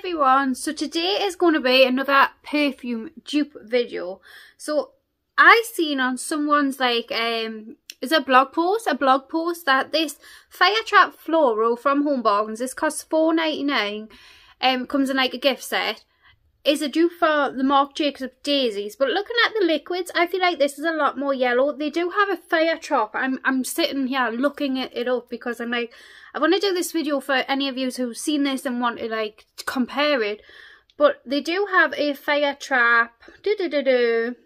everyone, so today is going to be another perfume dupe video. So I seen on someone's like, um, is a blog post, a blog post that this Firetrap Floral from Home Bargains, this costs four ninety nine. um, comes in like a gift set is a dupe for the Marc Jacobs Daisies. But looking at the liquids, I feel like this is a lot more yellow. They do have a Firetrap. I'm, I'm sitting here looking it up because I'm like, I want to do this video for any of you who've seen this and want to like compare it. But they do have a Firetrap. Do do do do.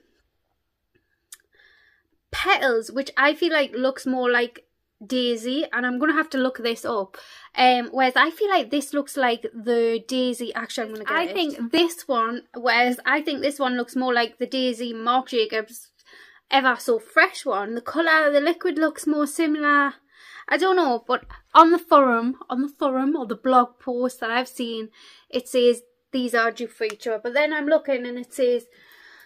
Petals, which I feel like looks more like Daisy, and I'm gonna have to look this up. Um, whereas I feel like this looks like the Daisy. Actually, I'm gonna get I it. think this one, whereas I think this one looks more like the Daisy Marc Jacobs Ever So Fresh one. The colour, the liquid looks more similar. I don't know, but on the forum, on the forum or the blog post that I've seen, it says these are due for each other. But then I'm looking and it says,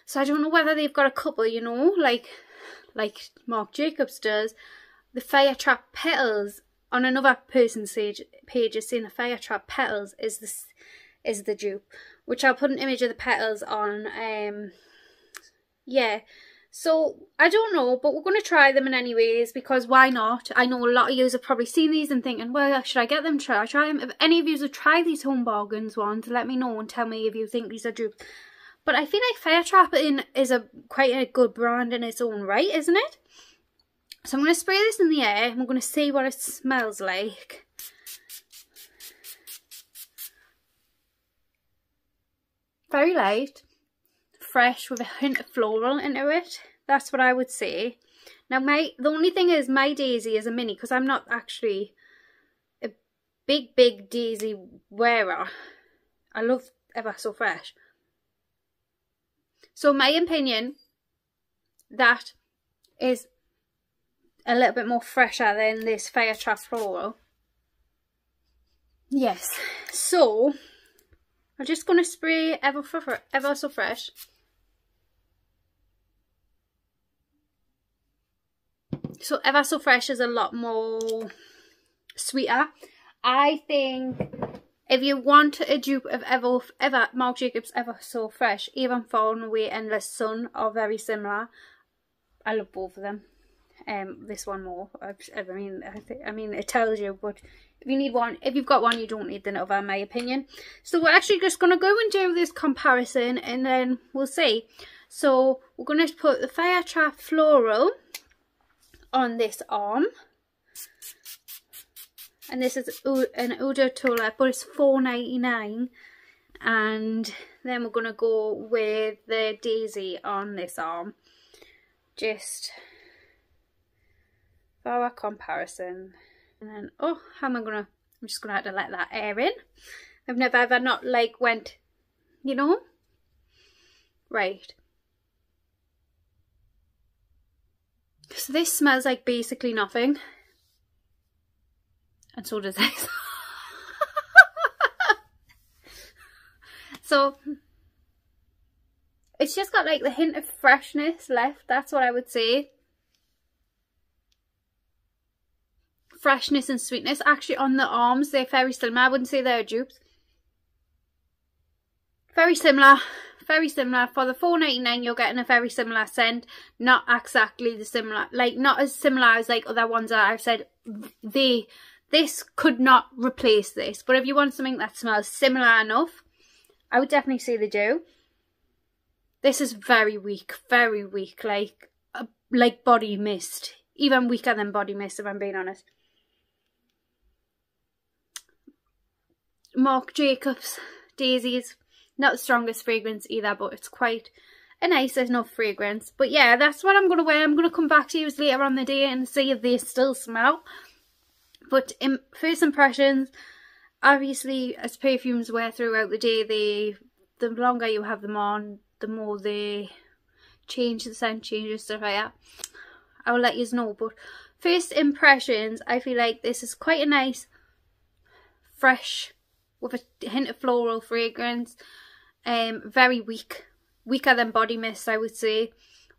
so I don't know whether they've got a couple, you know, like like Marc Jacobs does. The Firetrap petals on another person's page, page is saying the Firetrap petals is this is the dupe, which I'll put an image of the petals on. Um, yeah. So I don't know, but we're going to try them in anyways because why not? I know a lot of you have probably seen these and thinking, well, should I get them? Try I try them? If any of you have tried these home bargains ones, let me know and tell me if you think these are dupes. But I feel like Trap in is a quite a good brand in its own right, isn't it? So I'm going to spray this in the air and we're going to see what it smells like. Very light, fresh with a hint of floral into it. That's what I would say. Now my the only thing is my daisy is a mini because I'm not actually a big big daisy wearer. I love ever so fresh. So my opinion that is a little bit more fresher than this Firetrap Floral. Yes, so I'm just going to spray ever, for, ever so fresh. So ever so fresh is a lot more sweeter. I think if you want a dupe of ever, ever Marc Jacobs Ever So Fresh, even and Away Endless Sun are very similar. I love both of them um this one more I, I mean I, think, I mean it tells you but if you need one if you've got one you don't need the in my opinion. So we're actually just going to go and do this comparison and then we'll see. So we're going to put the Firetrap floral on this arm. And this is eau de Toilette but it's four ninety nine, and then we're going to go with the daisy on this arm. Just for comparison. And then, oh, how am I gonna, I'm just gonna have to let that air in. I've never ever not like went, you know? Right. So this smells like basically nothing. And so does this. so it's just got like the hint of freshness left, that's what I would say. Freshness and sweetness. Actually, on the arms, they're very similar. I wouldn't say they're dupes. Very similar. Very similar. For the four ninety nine, you're getting a very similar scent. Not exactly the similar, like not as similar as like other ones that I've said. They, this could not replace this. But if you want something that smells similar enough, I would definitely say they do. This is very weak, very weak, like uh, like body mist. Even weaker than body mist, if I'm being honest. Marc Jacobs Daisies. Not the strongest fragrance either, but it's quite a nice enough fragrance. But yeah, that's what I'm going to wear. I'm going to come back to you later on the day and see if they still smell. But in first impressions, obviously as perfumes wear throughout the day, they the longer you have them on, the more they change the scent, changes stuff like that. I'll let you know. But first impressions, I feel like this is quite a nice, fresh with a hint of floral fragrance. Um, very weak, weaker than body mist, I would say.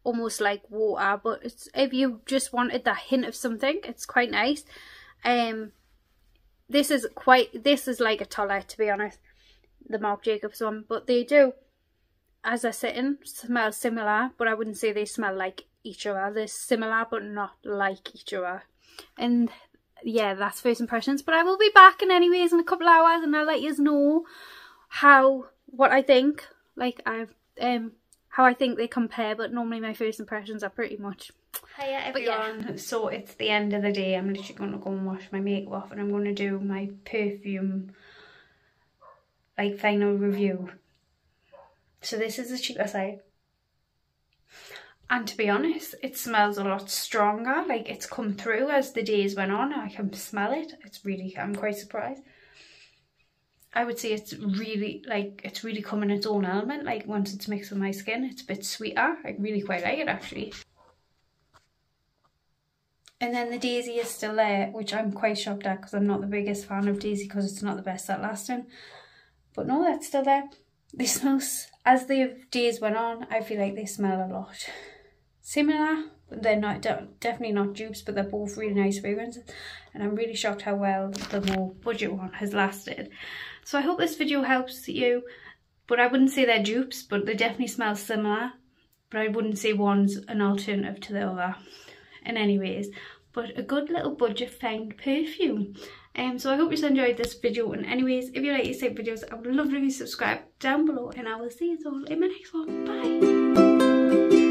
Almost like water, but if you just wanted that hint of something, it's quite nice. Um, this is quite, this is like a toilet, to be honest. the Marc Jacobs one, but they do, as they're sitting, smell similar, but I wouldn't say they smell like each other. They're similar, but not like each other. And yeah, that's first impressions. But I will be back in anyways in a couple hours and I'll let you know how, what I think. Like, I've, um, how I think they compare, but normally my first impressions are pretty much Hiya everyone, yeah. so it's the end of the day, I'm literally going to go and wash my makeup off and I'm going to do my perfume like final review. So this is the cheaper side. And to be honest, it smells a lot stronger, like it's come through as the days went on, I can smell it, it's really, I'm quite surprised. I would say it's really, like, it's really come in its own element, like once it's mixed with my skin, it's a bit sweeter, I really quite like it actually. And then the Daisy is still there, which I'm quite shocked at because I'm not the biggest fan of Daisy because it's not the best at lasting. But no, that's still there. They smell, as the days went on, I feel like they smell a lot similar. They're not definitely not dupes, but they're both really nice fragrances. And I'm really shocked how well the more budget one has lasted. So I hope this video helps you. But I wouldn't say they're dupes, but they definitely smell similar. But I wouldn't say one's an alternative to the other in any ways but a good little budget find perfume um so i hope you enjoyed this video and anyways if you like these type videos i would love you subscribe down below and i will see you all in my next one bye